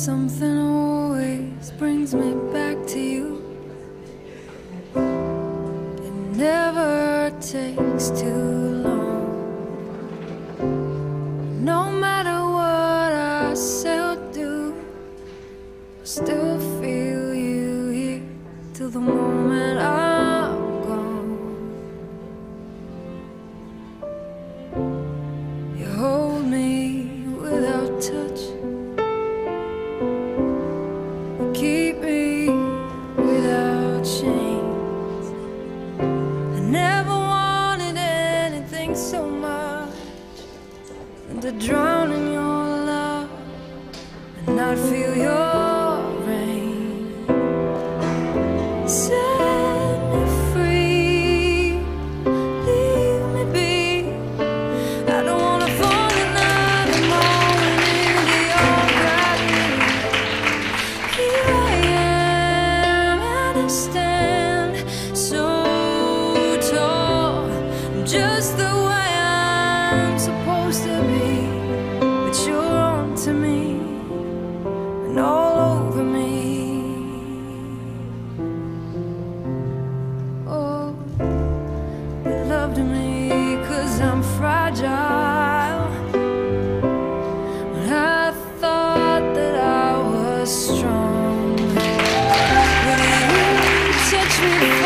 Something always brings me back to you. It never takes too long. No matter what I or do, I still feel you here till the moment I'm never wanted anything so much than to drown in your love and not feel your rain. Set me free, leave me be. I don't wanna fall another moment into your gravity. Here I am, supposed to be. But you're on to me and all over me. Oh, you loved me 'cause I'm fragile. When I thought that I was strong, will you touch me